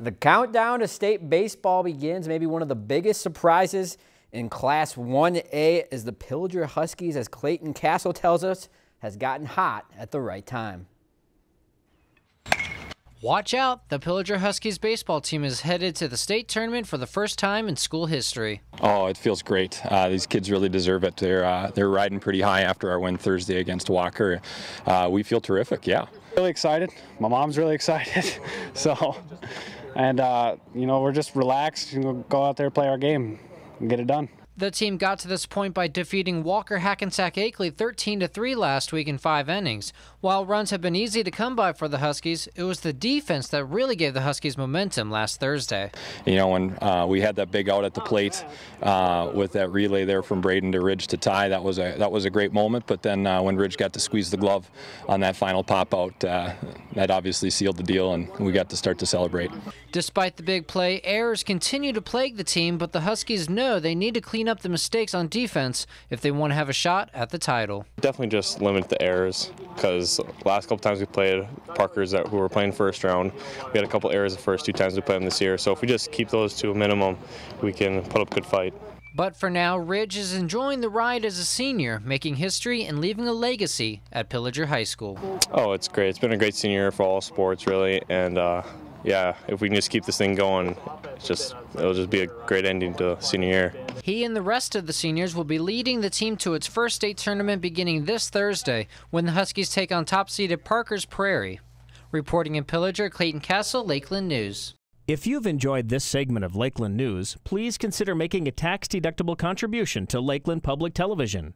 The countdown to state baseball begins. Maybe one of the biggest surprises in Class 1A is the Pillager Huskies, as Clayton Castle tells us, has gotten hot at the right time. Watch out! The Pillager Huskies baseball team is headed to the state tournament for the first time in school history. Oh, it feels great. Uh, these kids really deserve it. They're uh, they're riding pretty high after our win Thursday against Walker. Uh, we feel terrific. Yeah. Really excited. My mom's really excited. so, and uh, you know we're just relaxed and go out there play our game and get it done. The team got to this point by defeating Walker Hackensack Akeley 13 3 last week in five innings. While runs have been easy to come by for the Huskies, it was the defense that really gave the Huskies momentum last Thursday. You know, when uh, we had that big out at the plate uh, with that relay there from Braden to Ridge to tie, that was a that was a great moment. But then uh, when Ridge got to squeeze the glove on that final pop out, uh, that obviously sealed the deal, and we got to start to celebrate. Despite the big play, errors continue to plague the team, but the Huskies know they need to clean up the mistakes on defense if they want to have a shot at the title. Definitely just limit the errors because last couple times we played Parkers that who were playing first round, we had a couple errors the first two times we played them this year. So if we just keep those to a minimum, we can put up a good fight. But for now, Ridge is enjoying the ride as a senior, making history and leaving a legacy at Pillager High School. Oh, it's great. It's been a great senior year for all sports, really, and uh, yeah, if we can just keep this thing going, it's just it'll just be a great ending to senior year. He and the rest of the seniors will be leading the team to its first state tournament beginning this Thursday when the Huskies take on top-seeded Parker's Prairie. Reporting in Pillager, Clayton Castle, Lakeland News. If you've enjoyed this segment of Lakeland News, please consider making a tax-deductible contribution to Lakeland Public Television.